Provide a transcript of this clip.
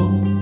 home.